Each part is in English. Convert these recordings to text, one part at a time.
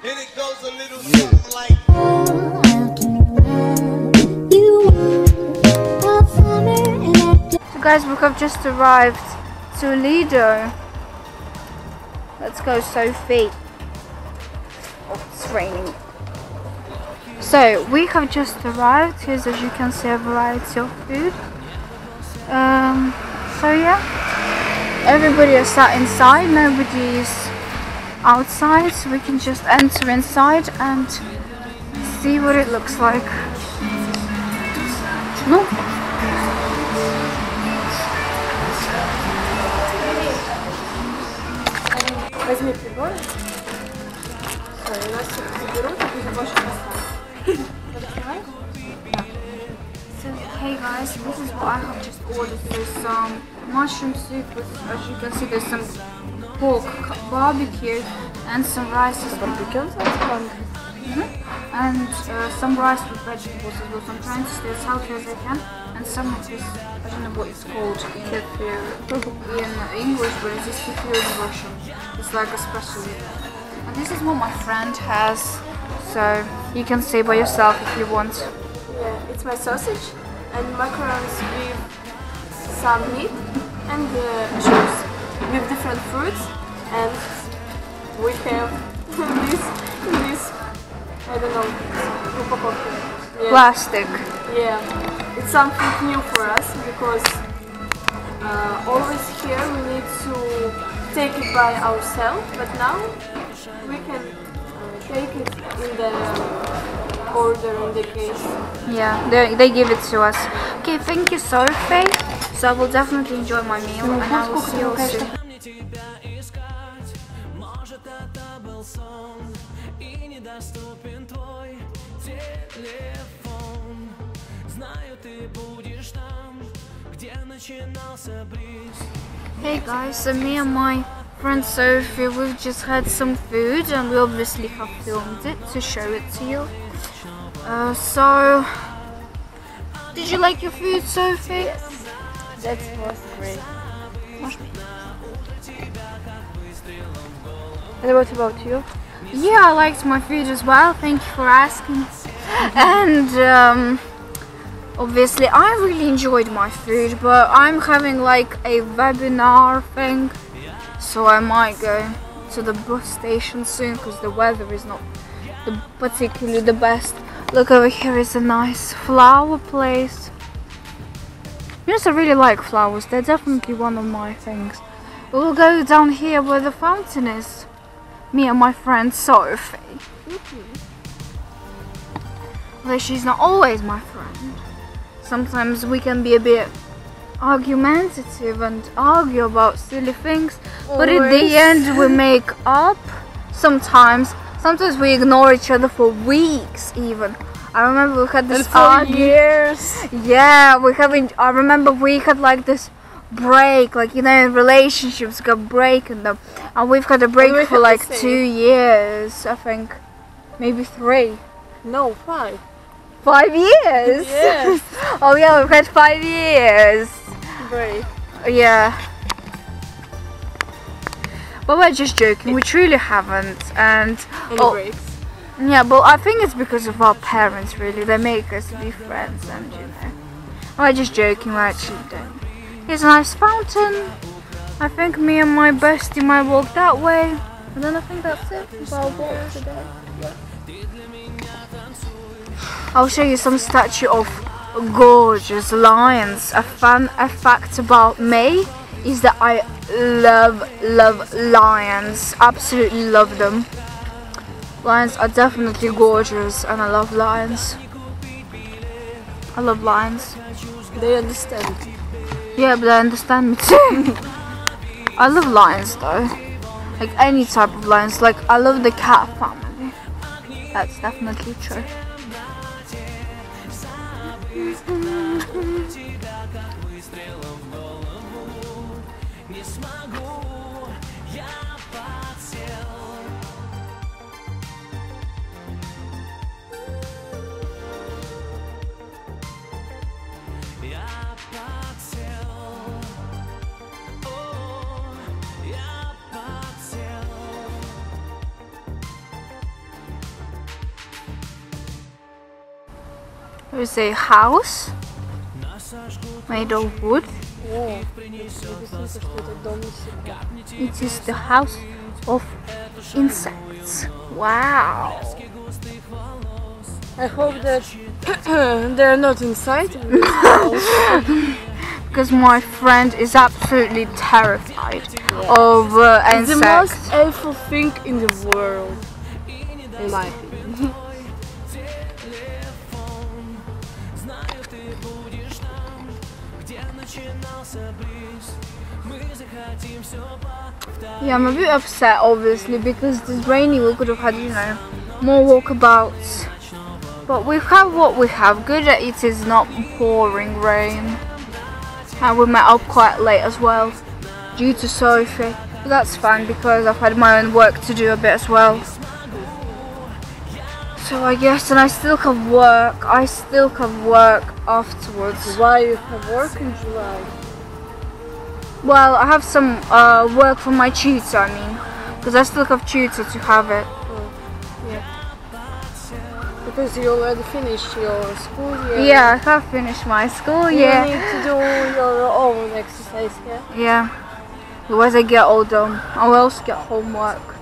And it goes a little something like. So guys, we have just arrived to Lido. Let's go, Sophie. Oh, it's raining. So we have just arrived. Here's, as you can see, a variety of food. Um, so yeah, everybody is sat inside. Nobody's outside, so we can just enter inside and see what it looks like. No. Возьми приборы. Все, и нас все заберут, и будем больше поставить. So hey guys, this is what I have just ordered. There's some mushroom soup with, as you can see, there's some pork barbecue and some rice as well. and uh, some rice with vegetables as well. So I'm trying to stay as healthy as I can. And some of this, I don't know what it's called kefir in English, but it's just kefir in Russian. It's like a special. And this is what my friend has. So you can see by yourself if you want. Yeah, it's my sausage and macarons with some meat and uh, chips with different fruits and we have this, this, I don't know, yeah. Plastic. Yeah, it's something new for us because uh, always here we need to take it by ourselves, but now we can take it in the order in the case. Yeah, they, they give it to us. Okay, thank you, Sophie. So I will definitely enjoy my meal and I will see you soon. Hey guys, so me and my friend Sophie, we've just had some food and we obviously have filmed it to show it to you. Uh, so, did you like your food, Sophie? That was great. And what about you? Yeah, I liked my food as well. Thank you for asking. and um, obviously, I really enjoyed my food, but I'm having like a webinar thing, so I might go to the bus station soon because the weather is not the, particularly the best. Look over here is a nice flower place. Yes, I really like flowers. They're definitely one of my things. We'll go down here where the fountain is. Me and my friend Sophie. Although she's not always my friend. Sometimes we can be a bit argumentative and argue about silly things. But at Always. the end we make up. Sometimes. Sometimes we ignore each other for weeks even. I remember we had this And for years. yeah, we haven't. I remember we had like this break, like you know, in relationships got break in them, um, and we've had a break we for like two years, I think, maybe three, No, five. Five years. Yes. oh yeah, we've had five years. Break. Yeah. But we're just joking. We truly haven't, and Any oh, breaks? yeah, but I think it's because of our parents. Really, they make us be friends, and you know, we're just joking. We actually don't. Here's a nice fountain. I think me and my bestie might walk that way. And then I think that's it. for our walk today. I'll show you some statue of gorgeous lions. A fun a fact about me is that I love love lions. Absolutely love them. Lions are definitely gorgeous and I love lions. I love lions. They understand. Yeah, but they understand me too. I love lions though. Like any type of lions. Like I love the cat family. That's definitely true. Тебя как выстрелом в голову Не смогу There's a house made of wood. Oh. It is the house of insects. Wow! I hope that they are not inside. because my friend is absolutely terrified yeah. of uh, insects. It's the most awful thing in the world, in my opinion. Yeah, I'm a bit upset obviously because this rainy we could have had, you know, more walkabouts. But we have what we have. Good that it is not pouring rain. And we met up quite late as well due to Sophie. But that's fine because I've had my own work to do a bit as well. So I guess, and I still have work. I still have work afterwards. Why you have work in July? Well, I have some uh, work from my tutor, I mean, because I still have tutor to have it. Because you already finished your school year. Yeah, I have finished my school, year. You need to do your own exercise, yeah? Yeah. But As I get older, I will also get homework.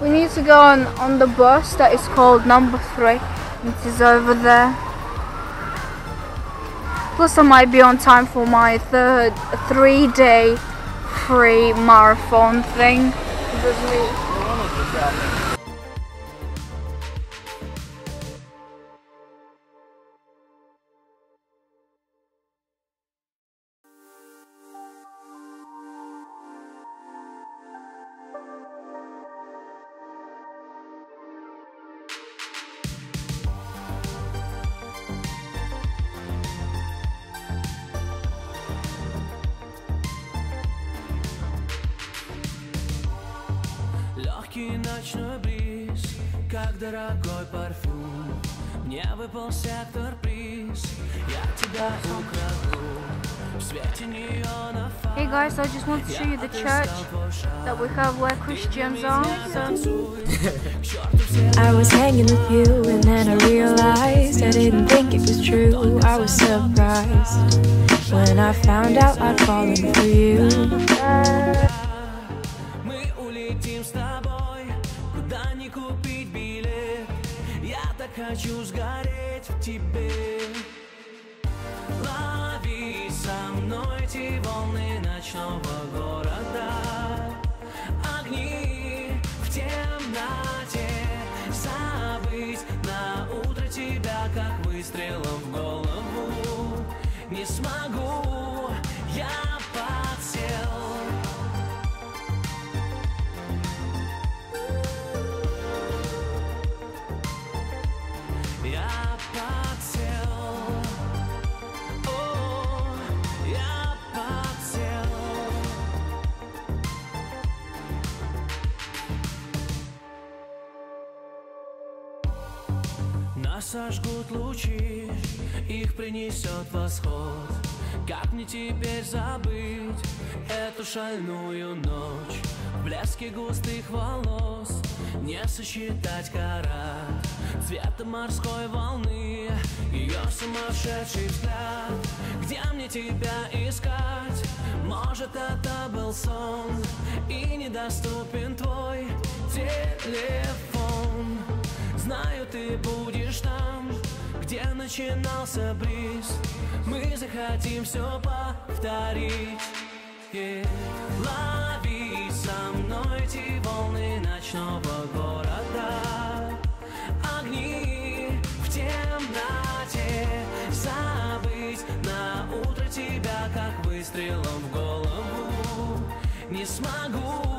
We need to go on, on the bus that is called number three. It is over there. Plus I might be on time for my third three day free marathon thing. Легкий ночной бриз, как дорогой парфюм Мне выпал сектор приз, я тебя украду В свете неонов Hey guys, I just want to show you the church that we have where Christians are. So I was hanging with you and then I realized I didn't think it was true. I was surprised when I found out I'd fallen for you. Так хочу сгореть в тебе. Лови со мной эти волны ночного города Сожгут лучи, их принесет восход. Как мне теперь забыть эту шальную ночь? В густых волос не сосчитать карат Цвета морской волны, ее сумасшедший взгляд Где мне тебя искать? Может это был сон И недоступен твой телефон Знаю, ты будешь там, где начинался бриз. Мы захотим все повторить. Yeah. Лови со мной эти волны ночного города. Огни в темноте. Забыть на утро тебя, как выстрелом в голову. Не смогу